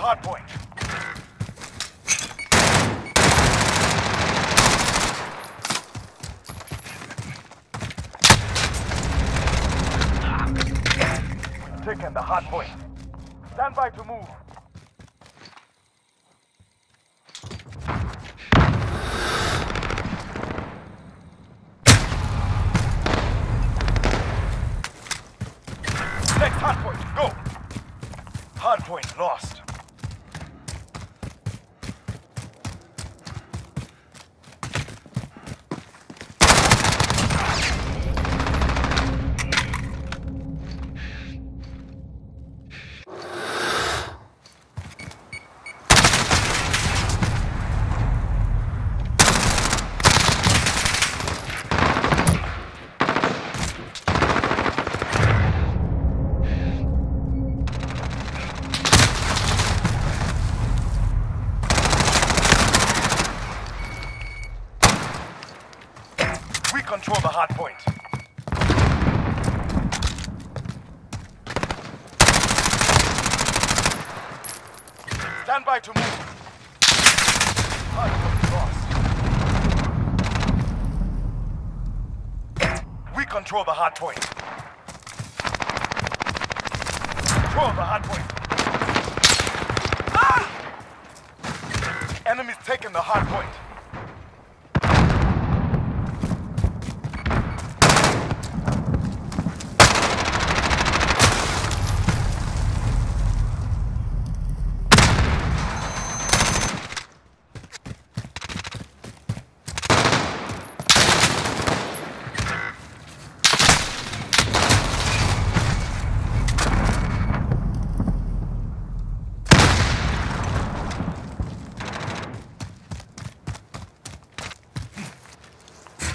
hard point. Taken the hard point. Stand by to move. Next hard point, go! Hard point lost. We control the hard point. Stand by to move. Hard point lost. We control the hard point. Control the hard point. Ah! Enemies taking the hard point.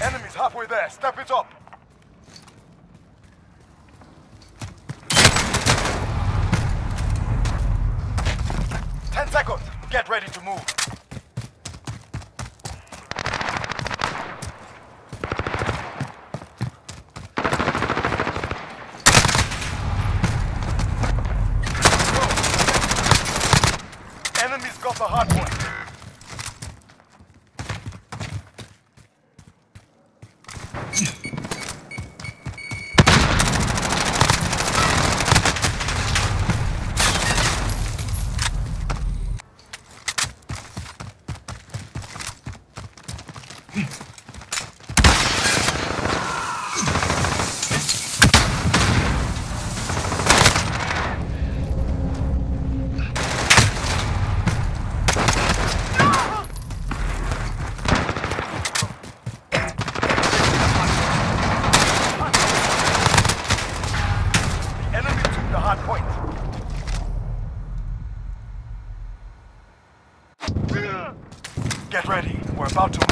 Enemies halfway there. Step it up. Ten seconds. Get ready to move. Enemies got the hard point. The enemy took the hard point. Get ready. We're about to move.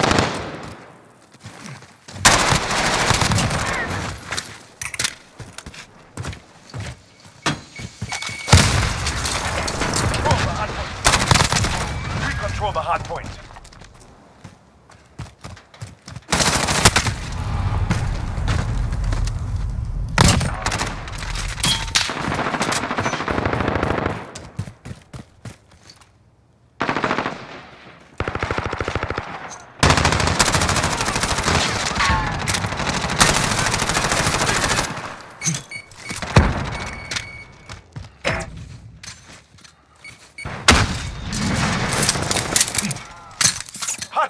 Control the hard point.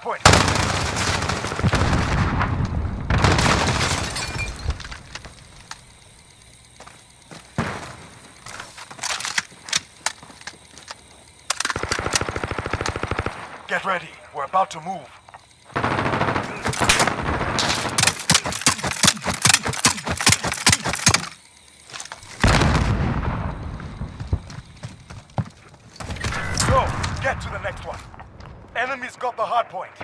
Point. Get ready. We're about to move. Go. Get to the next one. Enemies got the hard point.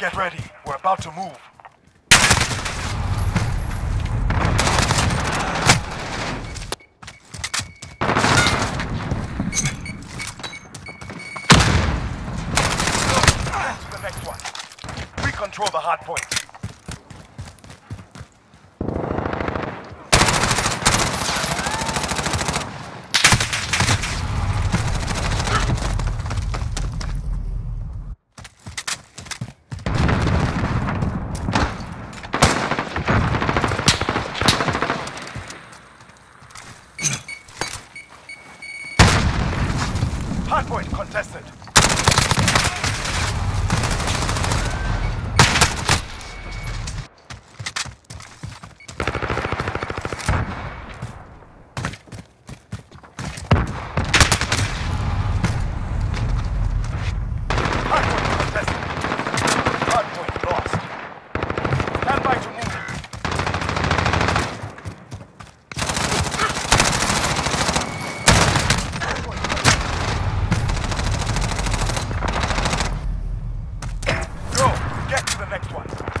Get ready. We're about to move. The next one. We control the hard point. Hardpoint contested. Hardpoint contested. Hardpoint lost. Stand by to move. Go! Get to the next one.